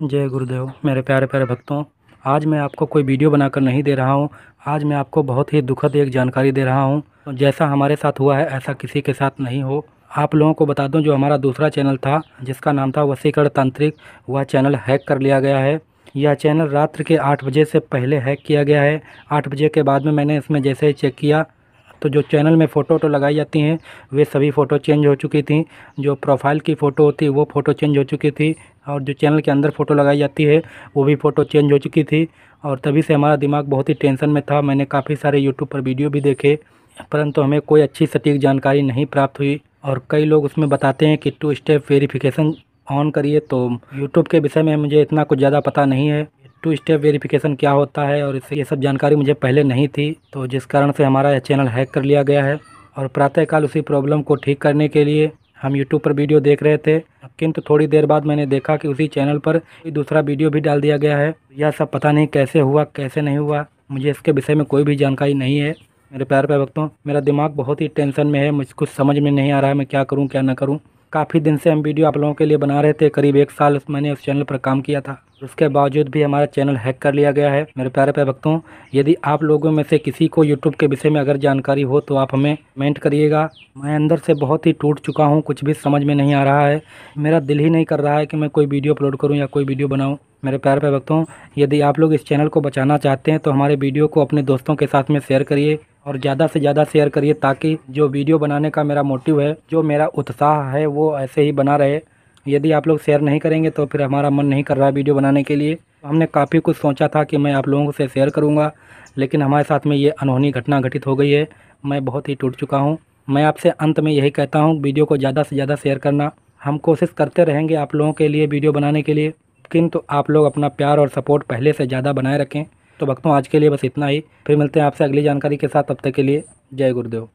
जय गुरुदेव, मेरे प्यारे प्यारे भक्तों, आज मैं आपको कोई वीडियो बनाकर नहीं दे रहा हूँ। आज मैं आपको बहुत ही दुखद एक जानकारी दे रहा हूँ। जैसा हमारे साथ हुआ है, ऐसा किसी के साथ नहीं हो। आप लोगों को बता दूँ, जो हमारा दूसरा चैनल था, जिसका नाम था वसीकरण तांत्रिक, वह चैनल हैक कर लिया गया है। यह चैनल रात्र के आठ बजे से पहले हैक किया गया है। आठ बजे के बाद में मैंने इसमें जैसे ही चेक किया तो जो चैनल में फ़ोटो वोटो लगाई जाती हैं, वे सभी फ़ोटो चेंज हो चुकी थी। जो प्रोफ़ाइल की फ़ोटो होती है वो फ़ोटो चेंज हो चुकी थी और जो चैनल के अंदर फ़ोटो लगाई जाती है, वो भी फ़ोटो चेंज हो चुकी थी। और तभी से हमारा दिमाग बहुत ही टेंशन में था। मैंने काफ़ी सारे यूट्यूब पर वीडियो भी देखे, परंतु हमें कोई अच्छी सटीक जानकारी नहीं प्राप्त हुई। और कई लोग उसमें बताते हैं कि टू स्टेप वेरिफिकेशन ऑन करिए तो यूट्यूब के विषय में मुझे इतना कुछ ज़्यादा पता नहीं है। टू स्टेप वेरिफिकेशन क्या होता है और इससे ये सब जानकारी मुझे पहले नहीं थी तो जिस कारण से हमारा यह चैनल हैक कर लिया गया है। और प्रातःकाल उसी प्रॉब्लम को ठीक करने के लिए हम यूट्यूब पर वीडियो देख रहे थे, किंतु थोड़ी देर बाद मैंने देखा कि उसी चैनल पर दूसरा वीडियो भी डाल दिया गया है। यह सब पता नहीं कैसे हुआ, कैसे नहीं हुआ, मुझे इसके विषय में कोई भी जानकारी नहीं है। मेरे प्यार पे वक्तों मेरा दिमाग बहुत ही टेंशन में है, मुझे कुछ समझ में नहीं आ रहा है, मैं क्या करूँ, क्या ना करूँ। काफ़ी दिन से हम वीडियो आप लोगों के लिए बना रहे थे, करीब एक साल मैंने उस चैनल पर काम किया था। उसके बावजूद भी हमारा चैनल हैक कर लिया गया है। मेरे प्यारे प्यारे भक्तों, यदि आप लोगों में से किसी को यूट्यूब के विषय में अगर जानकारी हो तो आप हमें कमेंट करिएगा। मैं अंदर से बहुत ही टूट चुका हूँ, कुछ भी समझ में नहीं आ रहा है। मेरा दिल ही नहीं कर रहा है कि मैं कोई वीडियो अपलोड करूँ या कोई वीडियो बनाऊँ। मेरे प्यारे प्यारे भक्तों, यदि आप लोग इस चैनल को बचाना चाहते हैं तो हमारे वीडियो को अपने दोस्तों के साथ में शेयर करिए और ज़्यादा से ज़्यादा शेयर करिए, ताकि जो वीडियो बनाने का मेरा मोटिव है, जो मेरा उत्साह है, वो ऐसे ही बना रहे। यदि आप लोग शेयर नहीं करेंगे तो फिर हमारा मन नहीं कर रहा वीडियो बनाने के लिए। हमने काफ़ी कुछ सोचा था कि मैं आप लोगों से शेयर करूँगा, लेकिन हमारे साथ में ये अनहोनी घटना घटित हो गई है। मैं बहुत ही टूट चुका हूँ। मैं आपसे अंत में यही कहता हूँ, वीडियो को ज़्यादा से ज़्यादा शेयर करना। हम कोशिश करते रहेंगे आप लोगों के लिए वीडियो बनाने के लिए, किंतु आप लोग अपना प्यार और सपोर्ट पहले से ज़्यादा बनाए रखें। तो भक्तों, आज के लिए बस इतना ही। फिर मिलते हैं आपसे अगली जानकारी के साथ। तब तक के लिए जय गुरुदेव।